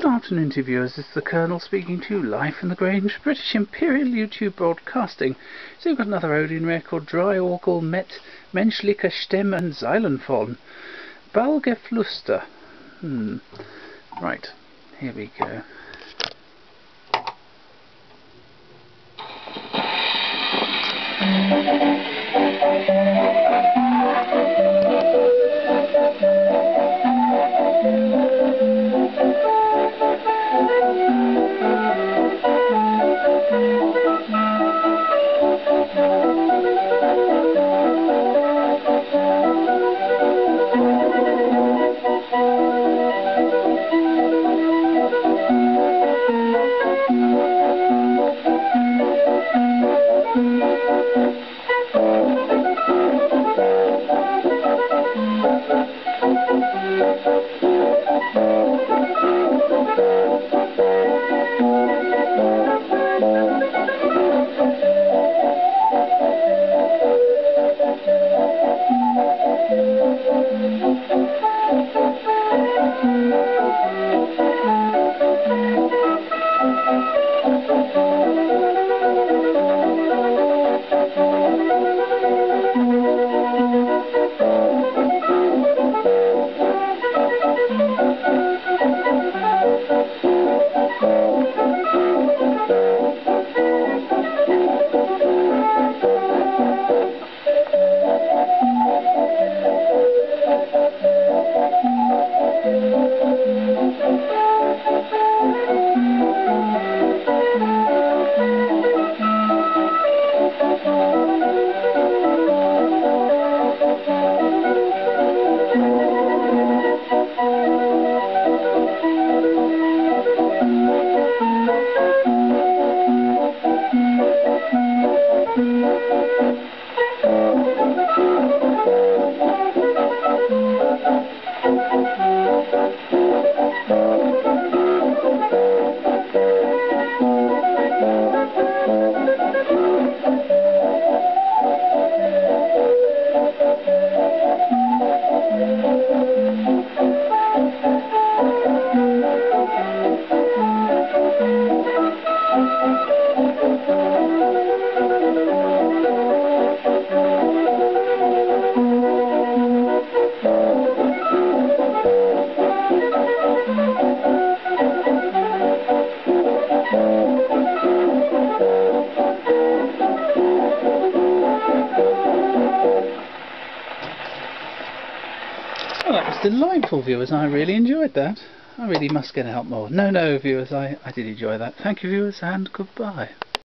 Good afternoon to viewers, this is the Colonel speaking to you live from the Grange, British Imperial YouTube Broadcasting. So we've got another Odeon record, Draaiorgel met Menschliche Stimme and Xylophon. Ballgeflüster. Hmm. Right, here we go. Thank you. Well, that delightful, viewers. I really enjoyed that. I really must get out more. No, no, viewers, I, I did enjoy that. Thank you, viewers, and goodbye.